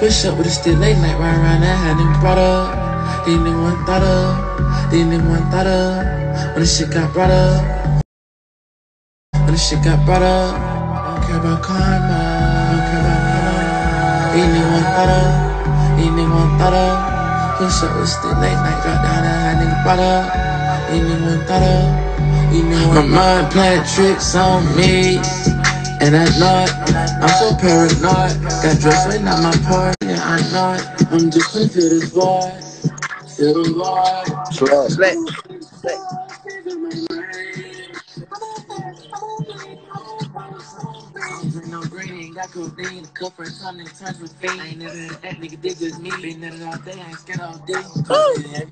Push up with a stick late night, ride around that had them brought up. Then the one thought of, then the one thought of. When the shit got brought up, when the shit got brought up. Don't care about karma, don't care about karma. Then the one thought of, then the one thought of. Push up with a stick late night, drop down that had nigga brought up. Then the one thought of. My mind playing tricks on me. And at night, I'm so paranoid. Got dressed right now, my part. Yeah, I know it. I'm just gonna feel this void. Feel the void. Slap. Slap. No green, got codeine, cup for something, turns with fiend. I ain't never had that nigga dig with me. Been at it all day, I ain't scared all day.